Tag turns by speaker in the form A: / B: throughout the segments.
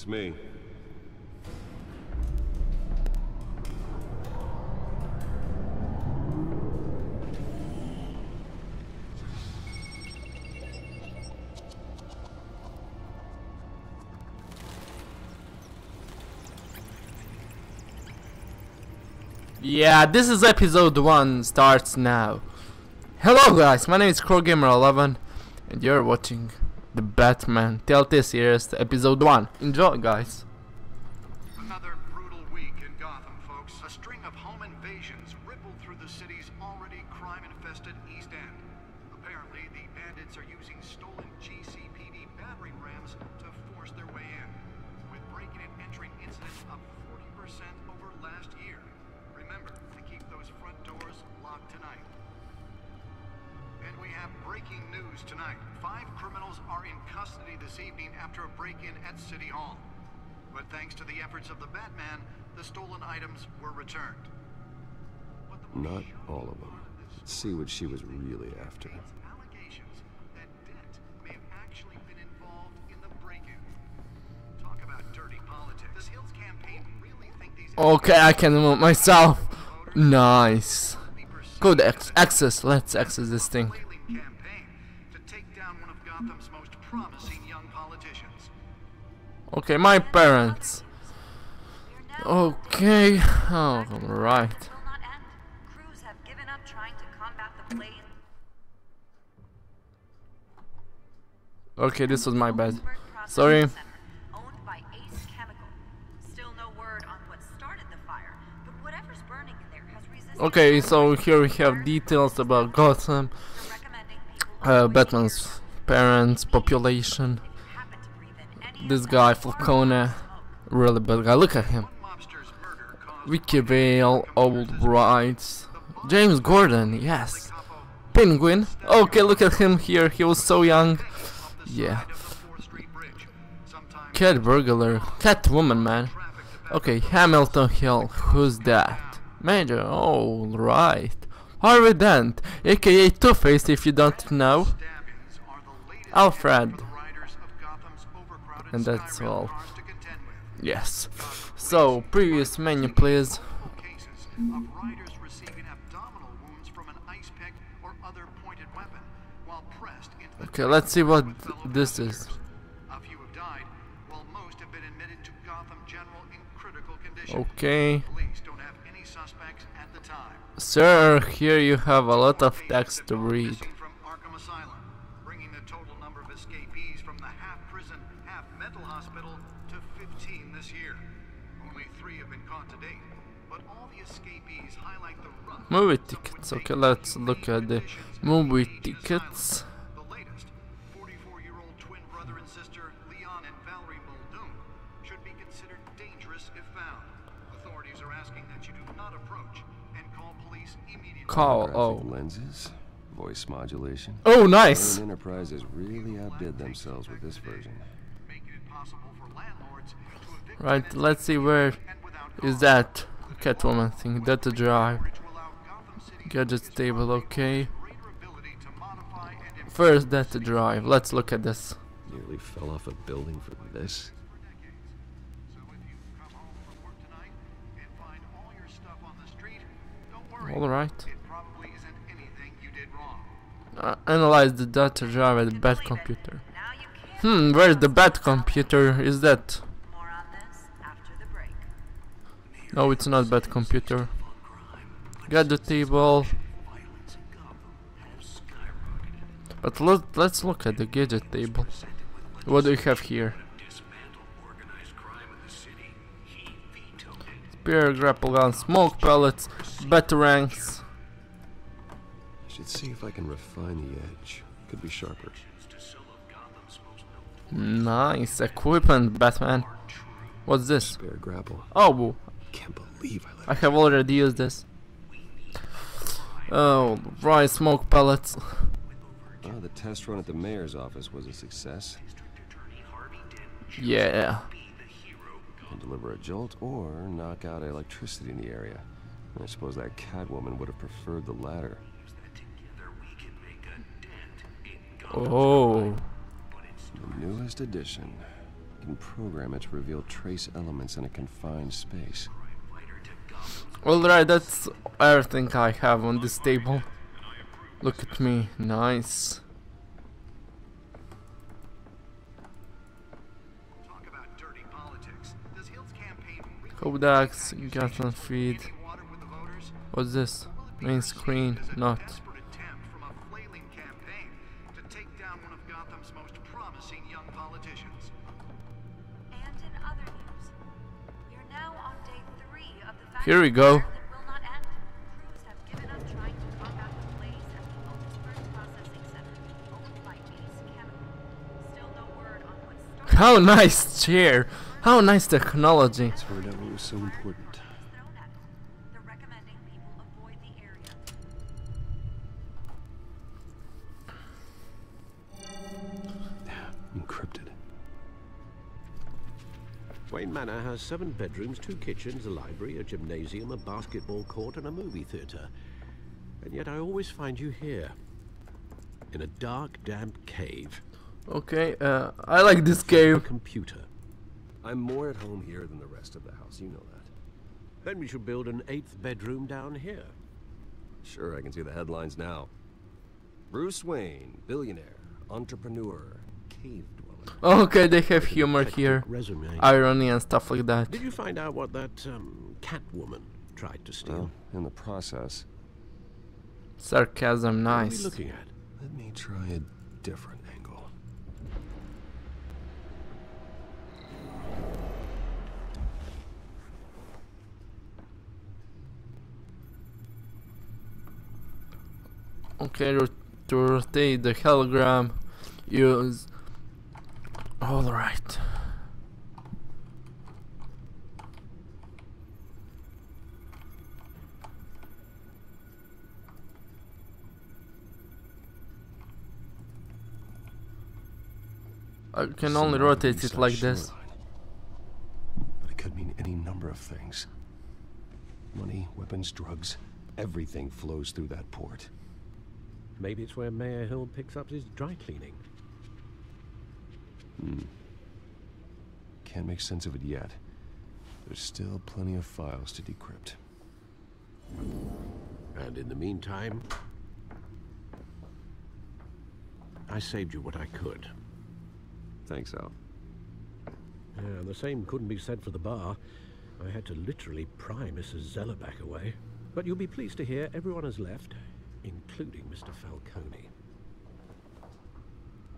A: It's me.
B: Yeah, this is episode 1, starts now. Hello guys, my name is Crogamer11 and you're watching the Batman Telltale Series episode 1. Enjoy guys.
C: This evening after a break-in at City Hall. But thanks to the efforts of the Batman, the stolen items were returned. But the
A: Not all of them. Let's see what she was really after.
C: allegations that Dent may have actually been involved in the break-in. Talk about dirty politics. Does Hill's campaign really think these
B: Okay, I can move myself. Nice.
C: be perceived
B: Good access, let's access this thing. Okay, my parents. Okay, oh, alright.
D: will not end. Crews have given up trying to combat the blaze.
B: Okay, this was my bad. Sorry.
D: Center, Owned by Ace Chemical. Still no word on what started the fire, but whatever's burning in there has resisted.
B: Okay, so here we have details about Gotham,
D: They're recommending people
B: uh, Batman's parents, population. This guy. Falcone, really bad guy. Look at him. Vicky Vale, old rights. James Gordon, yes. Penguin. Okay, look at him here. He was so young. Yeah.
C: of the 4th Street Bridge. Sometime
B: Cat burglar. Catwoman, man. Okay, Hamilton Hill. Who's that? Major. All right. Harvey Dent, aka Two-Face, if you don't know. Alfred. And that's all.
C: cars to contend with.
B: Yes. So, previous menu, please.
C: of riders receiving abdominal wounds from an ice pick or other pointed weapon while pressed into the
B: Okay, let's see what this is.
C: A few have died, while most have been admitted to Gotham General in critical condition.
B: Okay.
C: Police don't have any suspects at the time.
B: Sir, here you have a lot of text to read. Movie tickets. Okay, let's look at the movie tickets.
C: The latest, 44-year-old twin brother and sister Leon and Valerie Muldoon should be considered dangerous if found. Authorities are asking that you do not approach and call police immediately.
B: Call.
A: Graphic
B: Oh.
A: lenses, voice modulation.
B: Oh, nice.
A: Alien Enterprises really outdid themselves with this version.
C: making it possible for landlords to evict
B: Right, let's see where
C: and without
B: is
C: cause.
B: that Catwoman thing. Data drive.
C: Which will allow Gotham City
B: Gadget
C: police
B: table, okay.
C: greater ability to modify and improve
B: First data drive. Let's look at this.
A: Nearly fell off a building for this.
C: for decades. So if you come home from work tonight and find all your stuff on the street, don't worry.
B: Alright.
C: It probably isn't anything you did wrong.
B: Uh, analyze the data drive at the Batcomputer.
D: Now you can.
B: Hmm, where's the Batcomputer? Is that?
D: More on this after the break.
B: No, it's not Batcomputer. Gadget table. But let, let's look at the gadget table. What do we have here? Spear, grapple gun, smoke pellets, batarangs.
A: Should see if I can refine the edge. Could be sharper.
B: Nice equipment, Batman. What's this?
A: Spare grapple.
B: Oh,
A: Can't believe I
B: I have already used this. Oh, right, smoke pellets.
A: Oh, the test run at the mayor's office was a success.
B: Yeah.
A: Can deliver a jolt or knock out electricity in the area. I suppose that Catwoman would have preferred the latter.
B: Oh.
A: The newest addition. Can program it to reveal trace elements in a confined space.
B: Alright, that's everything I have on this table. Look at me, nice.
C: Talk about dirty politics. Does Hill's campaign really
B: Codex,
C: accusation
B: feed.
C: getting water with the voters?
B: What's this?
C: Or will it be
B: Main screen, not.
C: desperate attempt from a flailing campaign to take down one of Gotham's most promising young politicians?
D: And in other news, you're now on day three of the
B: Here we go. How nice chair! How nice technology!
A: Was so important.
E: Wayne Manor has seven bedrooms, two kitchens, a library, a gymnasium, a basketball court, and a movie theatre. And yet I always find you here. In a dark, damp cave.
B: Okay, uh, I like this
E: A
B: game.
E: computer.
A: I'm more at home here than the rest of the house, you know that.
E: Then we should build an eighth bedroom down here.
A: Sure, I can see the headlines now. Bruce Wayne, billionaire, entrepreneur, cave dweller.
B: Okay, they have humor here.
E: Resume.
B: Irony and stuff like that.
E: Did you find out what that um, Catwoman tried to steal?
A: Well, in the process,
B: Sarcasm, nice.
E: What are we
B: nice.
E: looking at?
A: let me try a different angle.
B: Okay, to rotate the hologram, use. Alright. I can only
A: Some
B: rotate it
A: Side
B: like this.
A: But it could mean any number of things. Money, weapons, drugs, everything flows through that port.
E: Maybe it's where Mayor Hill picks up his dry cleaning. Hmm.
A: Can't make sense of it yet. There's still plenty of files to decrypt.
E: And in the meantime, I saved you what I could.
A: Thanks, Al.
E: Yeah, the same couldn't be said for the bar. I had to literally pry Mrs. Zellerback away. But you'll be pleased to hear everyone has left, including Mr. Falcone.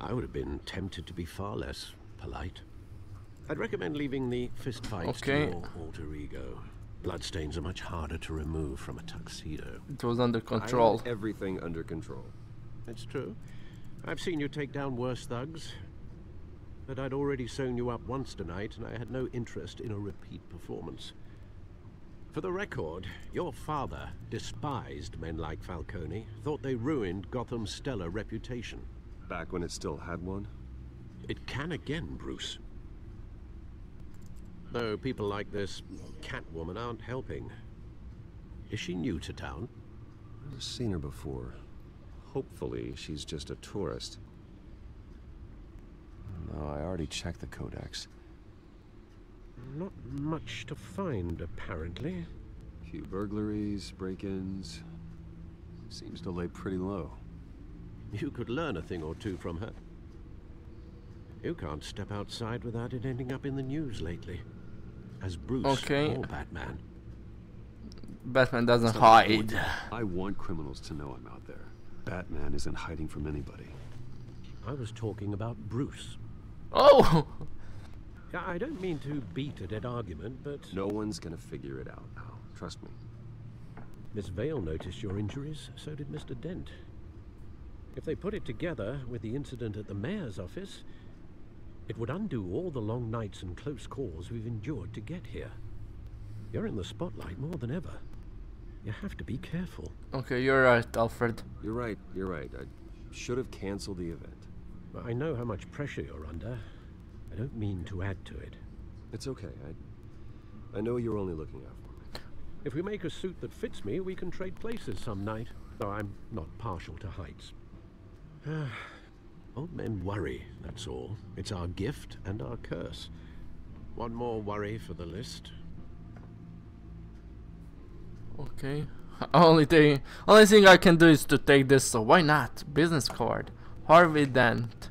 E: I would have been tempted to be far less polite. I'd recommend leaving the fistfights
B: Okay.
E: to your alter ego. Bloodstains are much harder to remove from a tuxedo.
B: It was under control.
A: everything under control.
E: It's true. I've seen you take down worse thugs. But I'd already sewn you up once tonight, and I had no interest in a repeat performance. For the record, your father despised men like Falcone, thought they ruined Gotham's stellar reputation.
A: Back when it still had one?
E: It can again, Bruce. Though people like this Catwoman aren't helping. Is she new to town?
A: I've seen her before. Hopefully, she's just a tourist. No, I already checked the codex.
E: Not much to find, apparently.
A: A Few burglaries, break-ins. Seems to lay pretty low.
E: You could learn a thing or two from her. You can't step outside without it ending up in the news lately. As Bruce
B: Okay.
E: or Batman.
B: Batman doesn't
A: It's not important.
B: hide.
A: I want criminals to know I'm out there. Batman isn't hiding from anybody.
E: I was talking about Bruce.
B: Oh!
E: I don't mean to beat a dead argument, but
A: No one's gonna figure it out, now. Trust me.
E: Miss Vale noticed your injuries, so did Mr. Dent. If they put it together with the incident at the mayor's office, it would undo all the long nights and close calls we've endured to get here. You're in the spotlight more than ever. You have to be careful.
B: Okay, you're right, Alfred.
A: You're right, you're right. I should have canceled the event.
E: I know how much pressure you're under. I don't mean to add to it.
A: It's okay. I I know you're only looking out for me.
E: If we make a suit that fits me, we can trade places some night. Though I'm not partial to heights. Ah, old men worry, that's all. It's our gift and our curse. One more worry for the list.
B: Okay. Only thing, only thing I can do is to take this. So why not? Business card. Harvey Dent.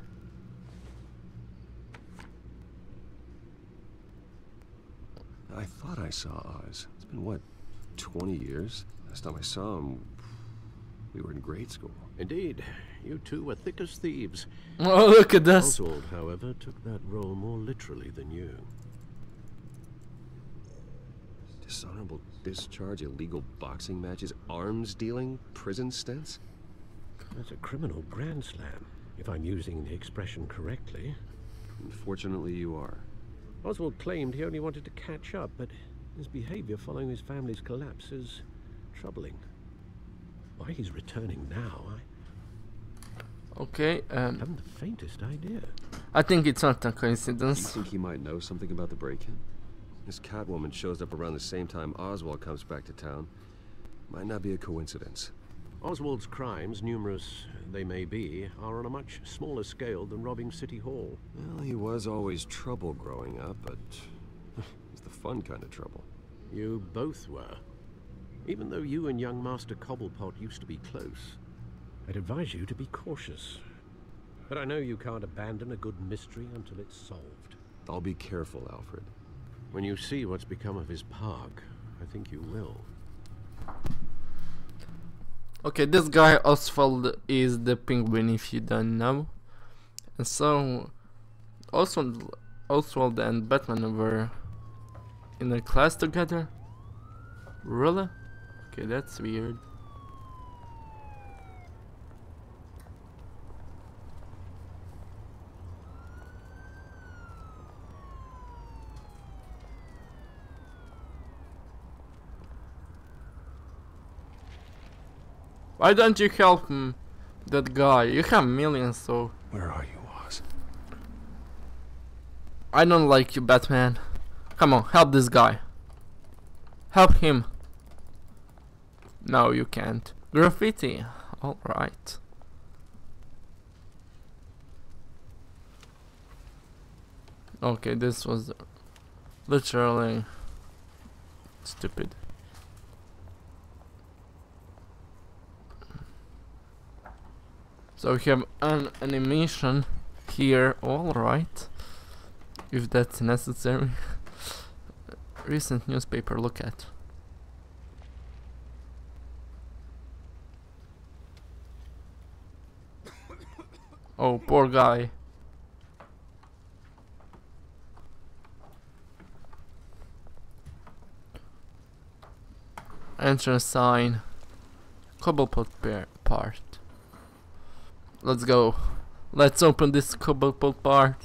A: I thought I saw Oz. It's been, what, 20 years? Last time I saw him, we were in grade school.
E: Indeed, you two were thick as thieves.
B: Oh, look at this.
E: Oswald, however, took that role more literally than you.
A: Dishonorable discharge, illegal boxing matches, arms dealing, prison stints?
E: That's a criminal grand slam, if I'm using the expression correctly.
A: Unfortunately, you are.
E: Oswald claimed he only wanted to catch up, but his behavior following his family's collapse is troubling. Why he's returning now, I
B: Okay, um,
E: haven't the faintest idea.
B: I think it's not a
A: Do you
B: coincidence.
A: think he might know something about the break-in? This Catwoman shows up around the same time Oswald comes back to town. Might not be a coincidence.
E: Oswald's crimes, numerous they may be, are on a much smaller scale than robbing City Hall.
A: Well, he was always trouble growing up, but it's the fun kind of trouble.
E: You both were. Even though you and young Master Cobblepot used to be close, I'd advise you to be cautious. But I know you can't abandon a good mystery until it's solved.
A: I'll be careful, Alfred.
E: When you see what's become of his park, I think you will.
B: Okay, this guy Oswald is the penguin if you don't know. And so Oswald Oswald and Batman were in a class together? Really? Okay, that's weird. Why don't you help him, that guy? You have millions, so
A: Where are you, Oz?
B: I don't like you, Batman. Come on, help this guy. Help him. No, you can't. Graffiti. Alright. Okay, this was literally stupid. So we have an animation here, alright. If that's necessary. Recent newspaper, look at. Oh, poor guy. Entrance sign. Cobblepot Park. Let's go. Let's open this Cobblepot Park.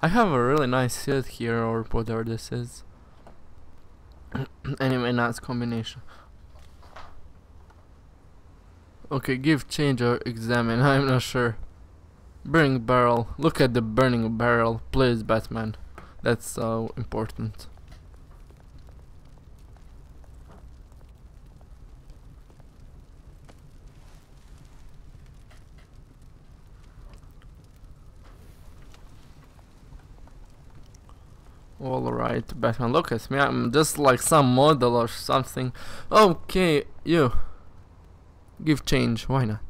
B: I have a really nice suit here, or whatever this is. anyway, nice combination. Okay, give change or examine. I'm not sure. Burning barrel. Look at the burning barrel, please, Batman. That's so important. Alright, Batman, look at me. I'm just like some model or something. Okay, you. Give change, why not?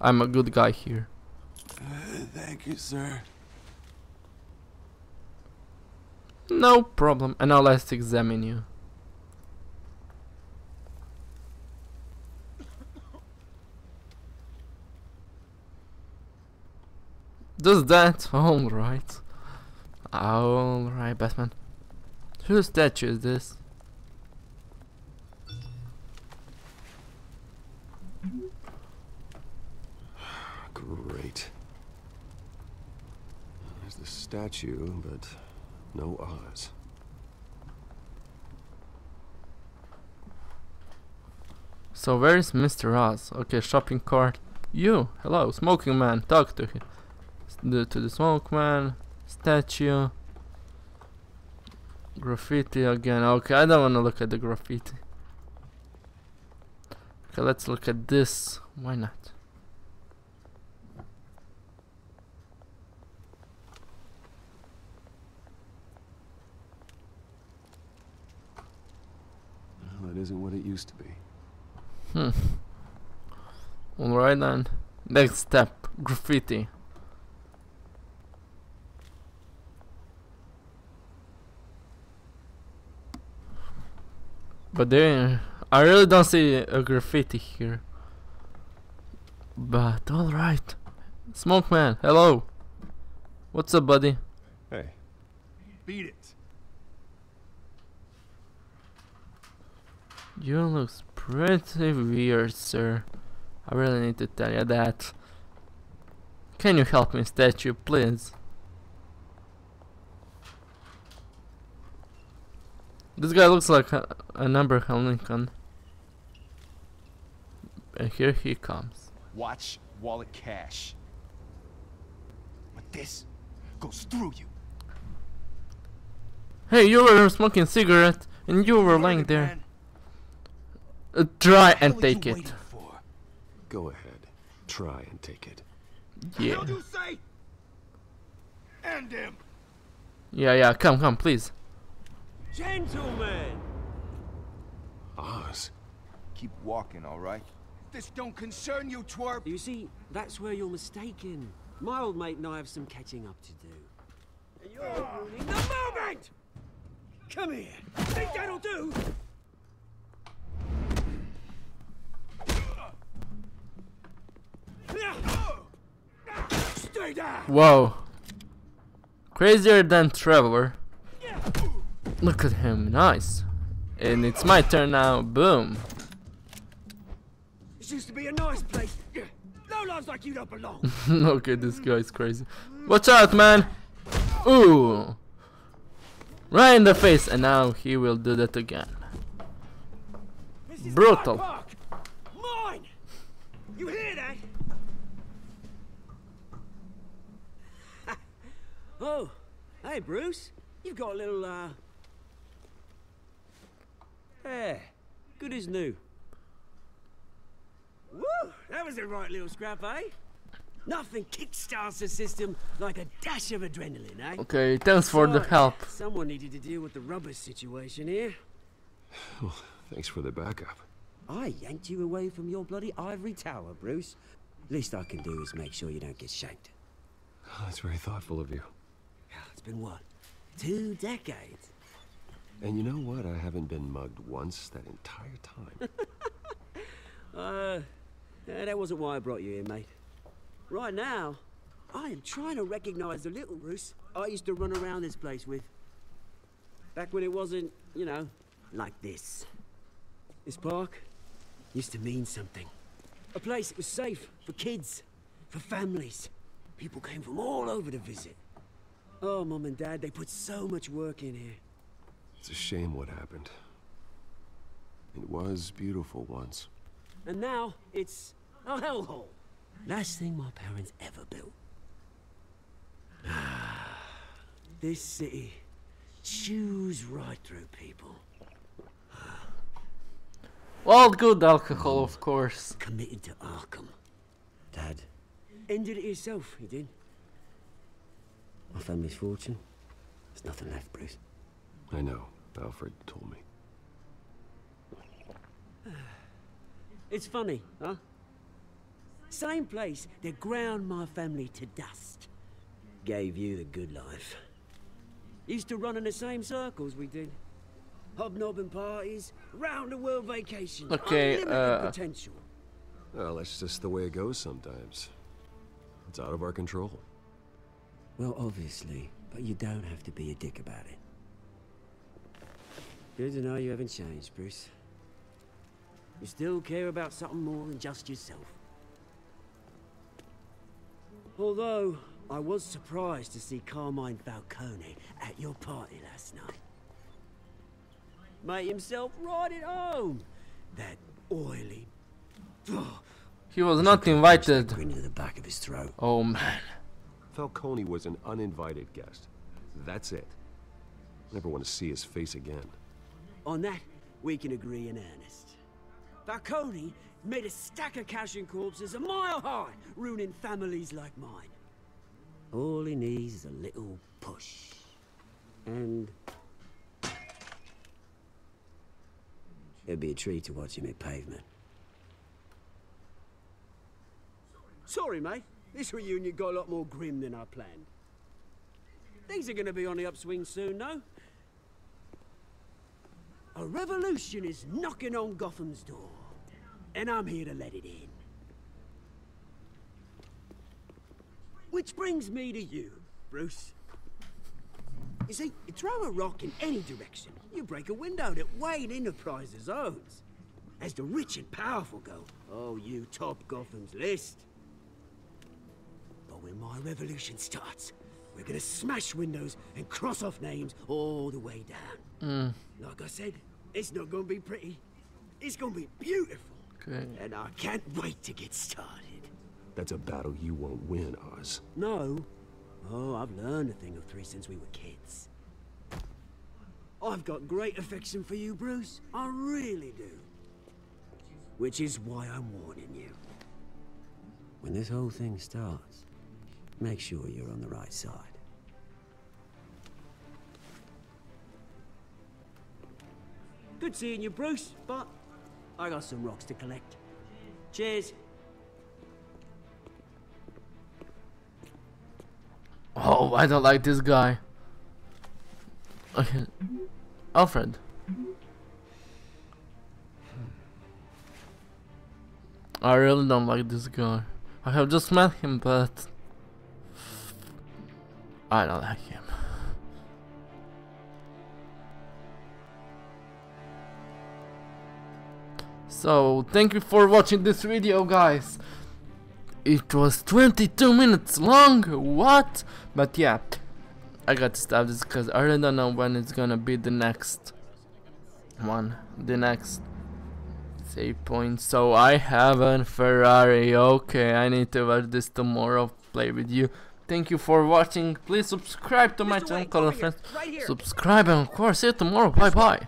B: I'm a good guy here.
F: Thank you, sir.
B: No problem. And now let's examine you. Does that? Alright. Alright, best man. Whose statue is this?
A: Great. There's the statue, but no Oz.
B: So where is Mr. Oz? Okay, shopping cart. You, hello, smoking man. Talk to him. To the smoke man. Statue. Graffiti again. Okay, I don't want to look at the graffiti. Okay, let's look at this. Why not?
A: Well, it isn't what it used to be.
B: Hmm. Alright then. Next step, graffiti. But there, I really don't see a graffiti here. But alright. Smoke man, hello. What's up, buddy?
A: Hey,
F: Beat it.
B: You look pretty weird, sir. I really need to tell you that. Can you help me, statue, please? This guy looks like a, number Abraham Lincoln. And here he comes.
F: Watch wallet cash. But this goes through you.
B: Hey, you were smoking cigarette and you were lying there.
F: Man,
B: Uh, try
F: hell
B: and
F: are
B: take
F: you
B: it.
F: waiting for?
A: go ahead. Try and take it.
B: Yeah.
F: Hell you say? End him.
B: Yeah, yeah, come, come, please.
G: Gentlemen!
A: Oz.
F: Keep walking, all right? This don't concern you, twerp.
G: You see, that's where you're mistaken. My old mate and I have some catching up to do. And you're ruining the moment! Come here. Think that'll do? Stay down!
B: Whoa. Crazier than Traveler. Look at him, nice. And it's my turn now, boom.
G: This used to be a nice place. No lives like you don't belong.
B: okay, this guy's crazy. Watch out, man! Ooh! Right in the face, and now he will do that again. Brutal.
G: My. Mine! You hear that? oh, hey Bruce. You've got a little, uh... There. Good as new. Woo! That was a right little scrap, eh? Nothing kickstarts the system like a dash of adrenaline, eh?
B: Okay, thanks for the help.
G: Someone needed to deal with the rubber situation here.
A: Well, Thanks for the backup.
G: I yanked you away from your bloody ivory tower, Bruce. Least I can do is make sure you don't get shanked.
A: Oh, that's very thoughtful of you.
G: It's been what? Two decades?
A: And you know what? I haven't been mugged once that entire time.
G: Uh, that wasn't why I brought you here, mate. Right now, I am trying to recognize the little Bruce I used to run around this place with. Back when it wasn't, you know, like this. This park used to mean something. A place that was safe for kids, for families. People came from all over to visit. Oh, Mum and Dad, they put so much work in here.
A: It's a shame what happened. It was beautiful once.
G: And now it's a hellhole. Last thing my parents ever built. this city chews right through people.
B: Well, good alcohol, of course.
G: Committed to Arkham. Dad. Ended it yourself, you did. My family's fortune. There's nothing left, Bruce.
A: I know. Alfred told me.
G: It's funny, huh? Same place that ground my family to dust. Gave you the good life. Used to run in the same circles we did. Hobnobbing parties, round the world vacations.
B: Okay,
G: unlimited
B: uh,
G: potential.
A: Well, that's just the way it goes sometimes. It's out of our control.
G: Well, obviously, but you don't have to be a dick about it. Good to know you haven't changed, Bruce. You still care about something more than just yourself. Although, I was surprised to see Carmine Falcone at your party last night. Made himself right at home. That oily...
B: He was not invited.
G: Grin the back of his throat.
B: Oh man.
A: Falcone was an uninvited guest. That's it. Never want to see his face again.
G: On that, we can agree in earnest. Falcone made a stack of cash and corpses a mile high, ruining families like mine. All he needs is a little push. And... It'd be a treat to watch him hit pavement. Sorry, mate. This reunion got a lot more grim than I planned. Things are gonna be on the upswing soon, though. A revolution is knocking on Gotham's door, and I'm here to let it in. Which brings me to you, Bruce. You see, you throw a rock in any direction, you break a window that Wayne Enterprises owns. As the rich and powerful go, oh, you top Gotham's list. But when my revolution starts, we're gonna smash windows and cross off names all the way down. Mm. Like I said, it's not gonna be pretty. It's gonna be beautiful.
B: Okay.
G: And I can't wait to get started.
A: That's a battle you won't win, Oz.
G: No. Oh, I've learned a thing or three since we were kids. I've got great affection for you, Bruce. I really do. Which is why I'm warning you. When this whole thing starts, make sure you're on the right side. Good seeing you, Bruce, but I got some rocks to collect. Cheers.
B: Oh, I don't like this guy. Okay. Alfred. I really don't like this guy. I have just met him, but I don't like him. So, thank you for watching this video, guys. It was 22 minutes long, what? But yeah, I got to stop this because I really don't know when it's gonna be the next one, the next save point. So I have a Ferrari, okay, I need to watch this tomorrow, play with you. Thank you for watching, please subscribe to my
G: Mr.
B: channel,
G: Wayne,
B: call a
G: over here,
B: friend,
G: right
B: subscribe and of course see you tomorrow, bye bye.